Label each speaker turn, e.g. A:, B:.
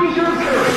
A: Use your courage.